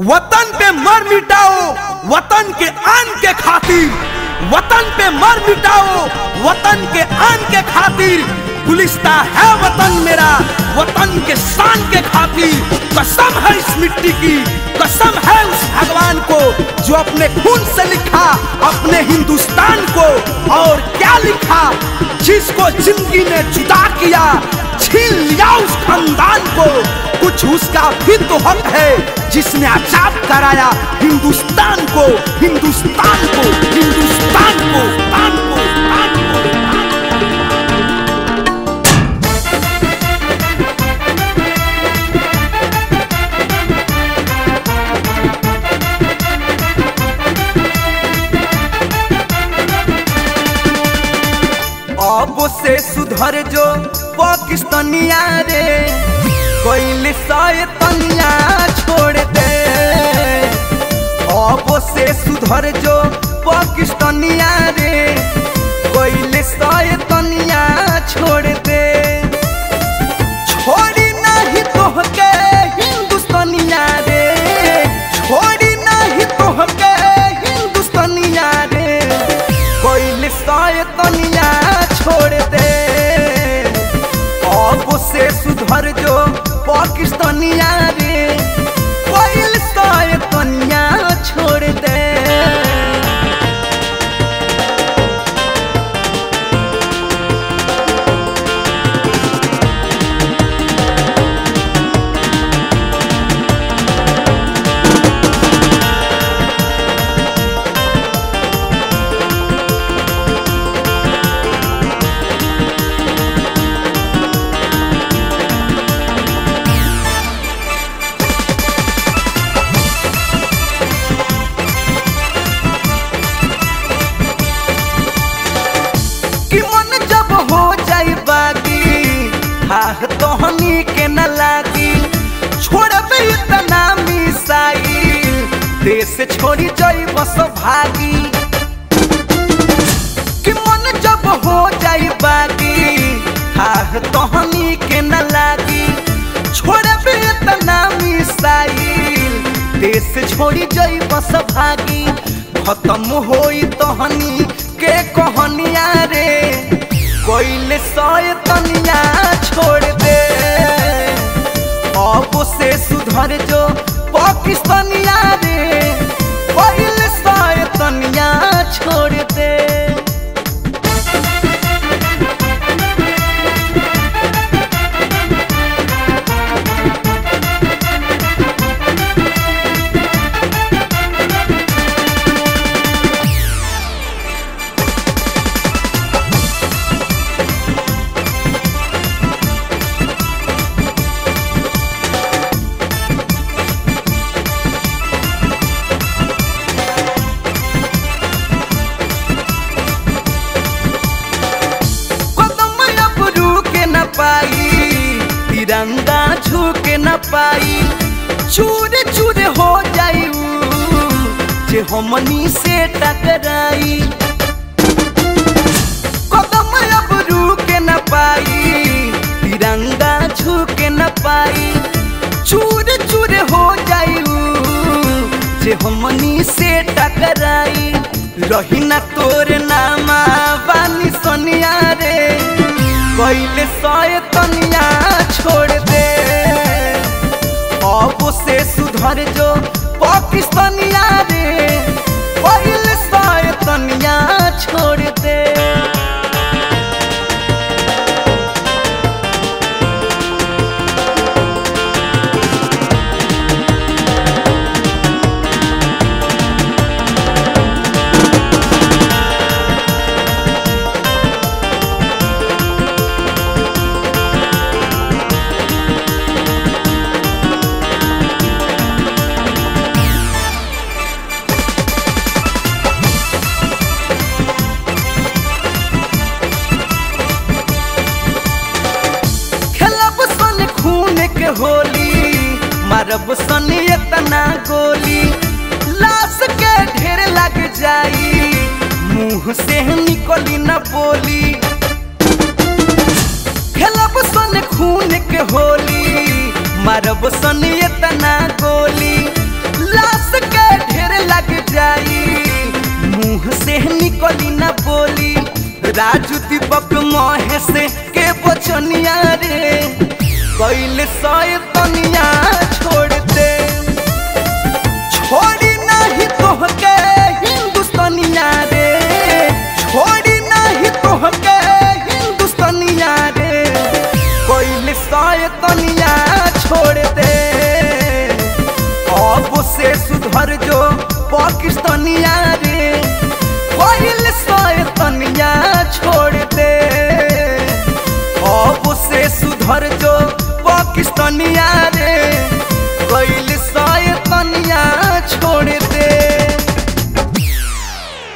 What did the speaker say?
वतन पे मर मिटाओ, वतन के आन के खातिर। वतन पे मर मिटाओ, वतन के आन के खातिर। गुलिस्ता है वतन मेरा, वतन के शान के खातिर। कसम है इस मिट्टी की, कसम है उस भगवान को, जो अपने खून से लिखा, अपने हिंदुस्तान को और क्या लिखा। जिसको ज़िंदगी ने जुदा किया छीन लिया उस खानदान को, कुछ उसका भी तो हक है, जिसने आज़ाद कराया हिंदुस्तान को हिंदुस्तान को हिंदुस्तान को अब से सुधर जो पाकिस्तानिया रे? कोई तनिया छोड़ दे। अब से सुधर जो पाकिस्तानिया रे? देश छोड़ी जाई बस भागी कि मन जब हो जाई बागी हाह तोहनी के न लागी छोड़बे इतना मिसाई देश छोड़ी जाई बस भागी खत्म होई तोहनी के कहनिया रे कोइले सय तनिया छोड़ दे अब से सुधर जो तिरंगा झुके न पाई। चूर चूर हो जे हमनी से टकराई। कदम अब रुके न पाई, तिरंगा झुके न पाई। हो जे हमनी से टकराई। रही न तोर नामा बानी सोनिया रे। कैले सय तनिया छोड़ दे। अब से सुधर जो पाकिस्तानिया मारब सनी इतना गोली। लाश के ढेर लग जाई। मुँह से निकली न बोली। खेलब सन खून के होली। मरब सनी इतना गोली। लाश के ढेर लग जाई। मुँह से निकली न बोली। राजू दीपक महेश के बचनिया रे। कैले सैतनिया छोड़ी It's on me